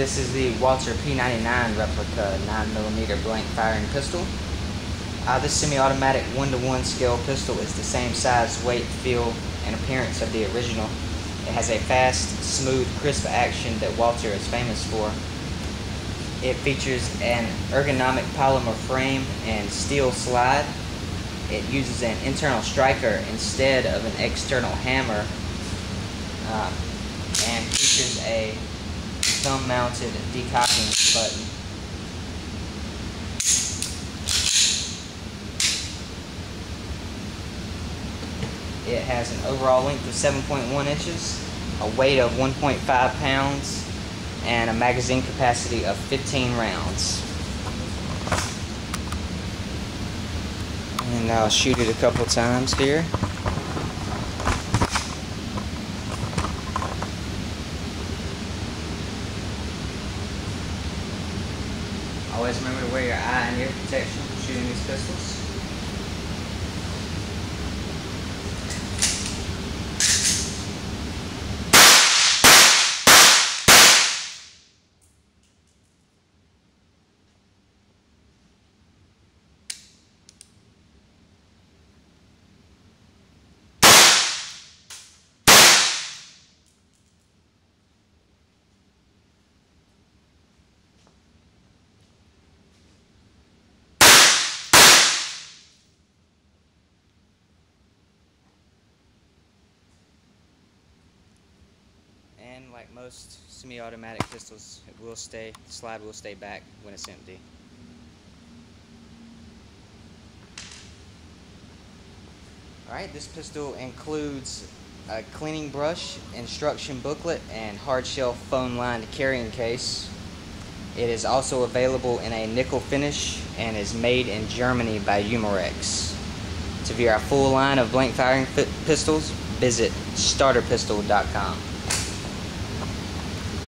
This is the Walther P99 replica 9mm blank firing pistol. Uh, this semi-automatic 1-to-1 scale pistol is the same size, weight, feel, and appearance of the original. It has a fast, smooth, crisp action that Walther is famous for. It features an ergonomic polymer frame and steel slide. It uses an internal striker instead of an external hammer uh, and features a thumb-mounted decocking button. It has an overall length of 7.1 inches, a weight of 1.5 pounds, and a magazine capacity of 15 rounds. And I'll shoot it a couple times here. Always remember to wear your eye and ear protection when shooting these pistols. And like most semi-automatic pistols, it will stay, the slide will stay back when it's empty. Alright, this pistol includes a cleaning brush, instruction booklet, and hard shell phone lined carrying case. It is also available in a nickel finish and is made in Germany by Umarex. To view our full line of blank firing pistols, visit starterpistol.com.